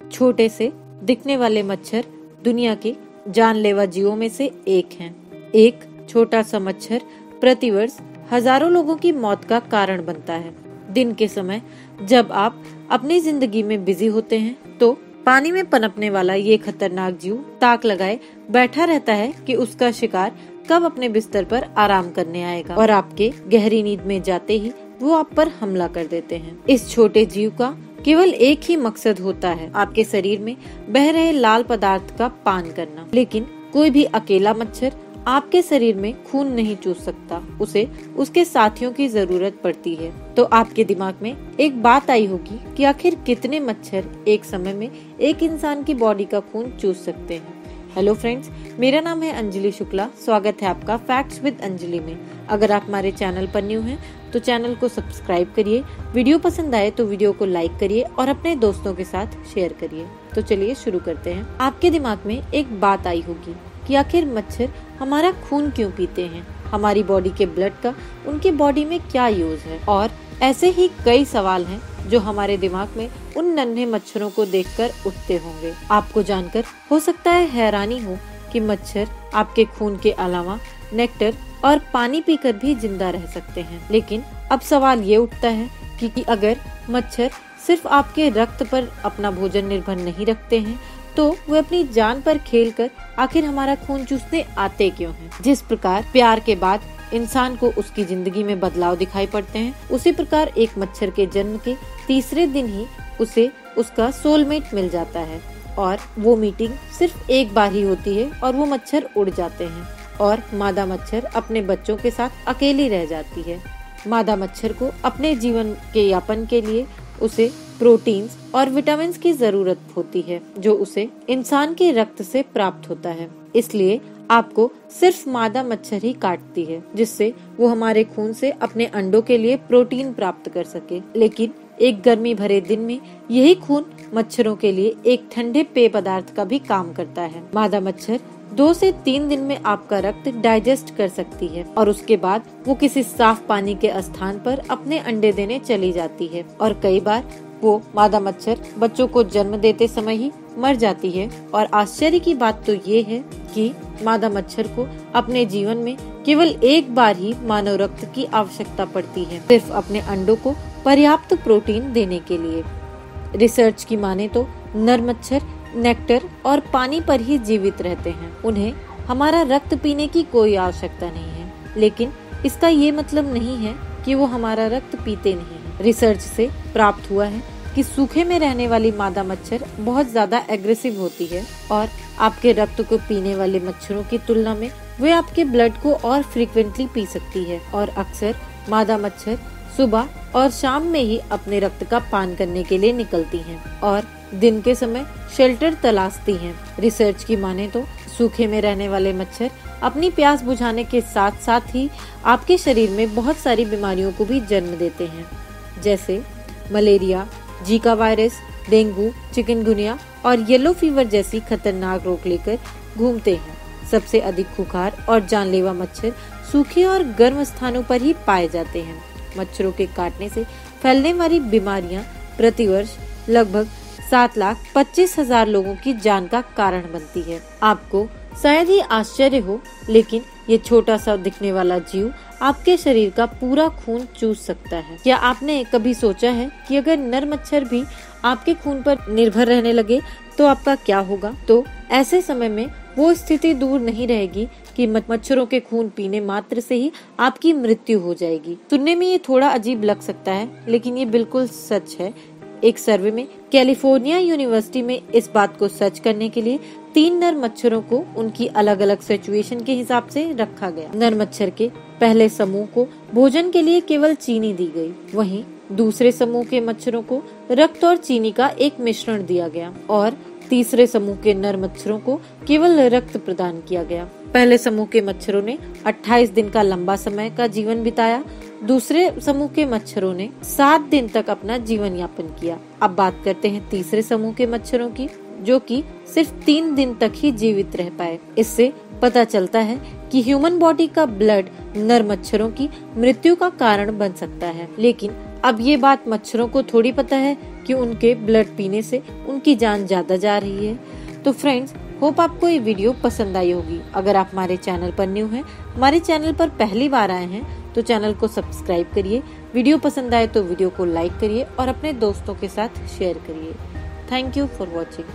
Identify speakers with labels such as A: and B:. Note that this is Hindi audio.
A: छोटे से, दिखने वाले मच्छर दुनिया के जानलेवा जीवों में से एक हैं। एक छोटा सा मच्छर प्रतिवर्ष हज़ारों लोगों की मौत का कारण बनता है। दिन के समय, जब आप अपनी ज़िंदगी में बिज़ी होते हैं तो पानी में पनपने वाला ये खतरनाक जीव ताक लगाए बैठा रहता है कि उसका शिकार कब अपने बिस्तर पर आराम करने आएगा। और आपके गहरी नींद में जाते ही वो आप पर हमला कर देते हैं। इस छोटे जीव का केवल एक ही मकसद होता है आपके शरीर में बह रहे लाल पदार्थ का पान करना। लेकिन कोई भी अकेला मच्छर आपके शरीर में खून नहीं चूस सकता। उसे उसके साथियों की ज़रूरत पड़ती है। तो आपके दिमाग में एक बात आई होगी कि आखिर कितने मच्छर एक समय में एक इंसान की बॉडी का खून चूस सकते हैं। हेलो फ्रेंड्स मेरा नाम है अंजलि शुक्ला। स्वागत है आपका फैक्ट्स विद अंजलि में। अगर आप हमारे चैनल पर न्यू हैं तो चैनल को सब्सक्राइब करिए। वीडियो पसंद आए तो वीडियो को लाइक करिए और अपने दोस्तों के साथ शेयर करिए। तो चलिए शुरू करते हैं। आपके दिमाग में एक बात आई होगी कि आखिर मच्छर हमारा खून क्यों पीते हैं? हमारी बॉडी के ब्लड का, उनके बॉडी में क्या यूज़ है? और ऐसे ही कई सवाल हैं जो हमारे दिमाग में उन नन्हे मच्छरों को देखकर उठते होंगे आपको जानकर हो सकता है हैरानी हो कि मच्छर आपके खून के अलावा नेक्टर और पानी पीकर भी ज़िंदा रह सकते हैं लेकिन अब सवाल ये उठता है कि, कि अगर मच्छर सिर्फ़ आपके रक्त पर अपना भोजन निर्भर नहीं रखते हैं तो वे अपनी जान पर खेलकर आखिर हमारा खून चूसने आते क्यों हैं? जिस प्रकार प्यार के बाद इंसान को उसकी ज़िंदगी में बदलाव दिखाई पड़ते हैं। उसी प्रकार एक मच्छर के जन्म के तीसरे दिन ही उसे उसका सोलमेट मिल जाता है और वो मीटिंग सिर्फ़ एक बार ही होती है और वो मच्छर उड़ जाते हैं और मादा मच्छर अपने बच्चों के साथ अकेली रह जाती है। मादा मच्छर को अपने जीवन के यापन के लिए उसे प्रोटीन्स और विटामिन की ज़रूरत होती है, जो उसे इंसान के रक्त से प्राप्त होता है। इसलिए आपको सिर्फ़ मादा मच्छर ही काटती है, जिससे वो हमारे खून से अपने अंडों के लिए प्रोटीन प्राप्त कर सके। लेकिन एक गर्मी भरे दिन में यही खून मच्छरों के लिए एक ठंडे पेय पदार्थ का भी काम करता है। मादा मच्छर दो से तीन दिन में आपका रक्त डाइजेस्ट कर सकती है और उसके बाद वो किसी साफ़ पानी के स्थान पर अपने अंडे देने चली जाती है। और कई बार वो मादा मच्छर बच्चों को जन्म देते समय ही मर जाती है। और आश्चर्य की बात तो ये है कि मादा मच्छर को अपने जीवन में केवल एक बार ही मानव रक्त की आवश्यकता पड़ती है। सिर्फ़ अपने अंडों को पर्याप्त प्रोटीन देने के लिए। रिसर्च की माने तो नर मच्छर, नेक्टर और पानी पर ही जीवित रहते हैं। उन्हें हमारा रक्त पीने की कोई आवश्यकता नहीं है। लेकिन इसका ये मतलब नहीं है कि वो हमारा रक्त पीते नहीं है। रिसर्च से प्राप्त हुआ है कि सूखे में रहने वाली मादा मच्छर बहुत ज़्यादा एग्रेसिव होती है और आपके रक्त को पीने वाले मच्छरों की तुलना में वे आपके ब्लड को और फ्रीक्वेंटली पी सकती है और अक्सर मादा मच्छर सुबह और शाम में ही अपने रक्त का पान करने के लिए निकलती हैं और दिन के समय शेल्टर तलाशती हैं। रिसर्च की माने तो सूखे में रहने वाले मच्छर अपनी प्यास बुझाने के साथ साथ ही आपके शरीर में बहुत सारी बीमारियों को भी जन्म देते हैं जैसे malaria Zika virus, dengue, chikungunya और येलो फीवर जैसी खतरनाक रोग लेकर घूमते हैं। सबसे अधिक खुखार और जानलेवा मच्छर सूखे और गर्म स्थानों पर ही पाए जाते हैं। मच्छरों के काटने से फैलने वाली बीमारियाँ प्रतिवर्ष लगभग सात लाख पच्चीस हज़ार लोगों की जान का कारण बनती है। आपको शायद ही आश्चर्य हो, लेकिन ये छोटा सा दिखने वाला जीव आपके शरीर का पूरा खून चूस सकता है। क्या आपने कभी सोचा है कि अगर नर मच्छर भी आपके खून पर निर्भर रहने लगे तो आपका क्या होगा? तो ऐसे समय में वो स्थिति दूर नहीं रहेगी कि मच्छरों के खून पीने मात्र से ही आपकी मृत्यु हो जाएगी। सुनने में ये थोड़ा अजीब लग सकता है, लेकिन ये बिल्कुल सच है एक सर्वे में कैलिफ़ोर्निया यूनिवर्सिटी में इस बात को सच करने के लिए तीन नर मच्छरों को उनकी अलग अलग सिचुएशन के हिसाब से रखा गया। नर मच्छर के पहले समूह को भोजन के लिए केवल चीनी दी गई। वहीं दूसरे समूह के मच्छरों को रक्त और चीनी का एक मिश्रण दिया गया और तीसरे समूह के नर मच्छरों को केवल रक्त प्रदान किया गया। पहले समूह के मच्छरों ने 28 दिन का लंबा समय का जीवन बिताया दूसरे समूह के मच्छरों ने सात दिन तक अपना जीवन यापन किया। अब बात करते हैं तीसरे समूह के मच्छरों की, जो कि सिर्फ़ तीन दिन तक ही जीवित रह पाए। इससे पता चलता है कि ह्यूमन बॉडी का ब्लड नर मच्छरों की मृत्यु का कारण बन सकता है। लेकिन अब ये बात मच्छरों को थोड़ी पता है कि उनके ब्लड पीने से उनकी जान ज़्यादा जा रही है। तो फ्रेंड्स, होप आपको ये वीडियो पसंद आई होगी। अगर आप हमारे चैनल पर न्यू हैं, हमारे चैनल पर पहली बार आए हैं तो चैनल को सब्सक्राइब करिए। वीडियो पसंद आए तो वीडियो को लाइक करिए और अपने दोस्तों के साथ शेयर करिए। Thank you for watching